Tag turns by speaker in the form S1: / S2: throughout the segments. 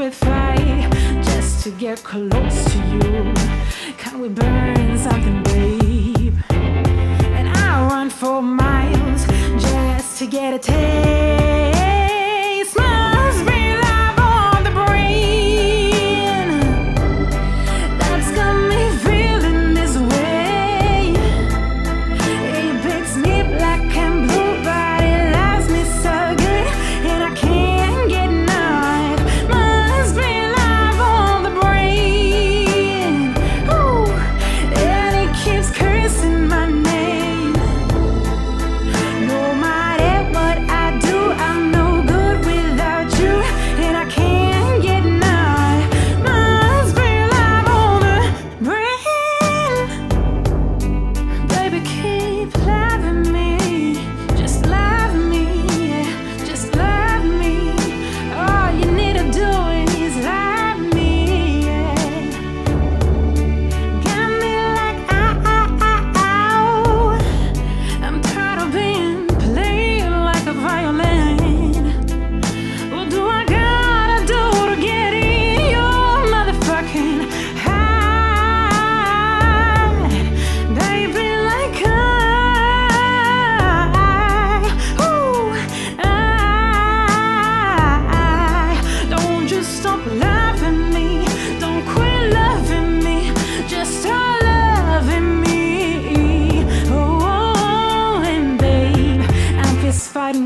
S1: with fight just to get close to you? Can we burn something, babe? And I run for miles just to get a taste.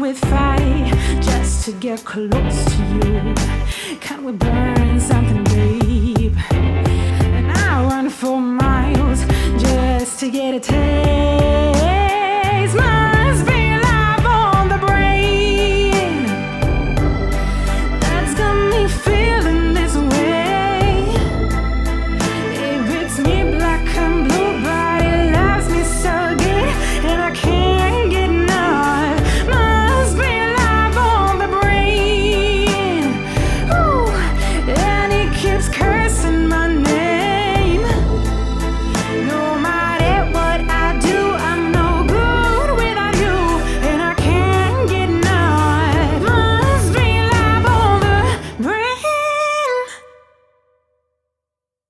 S1: we fight just to get close to you? Can we burn something babe? And I run for miles just to get a taste. My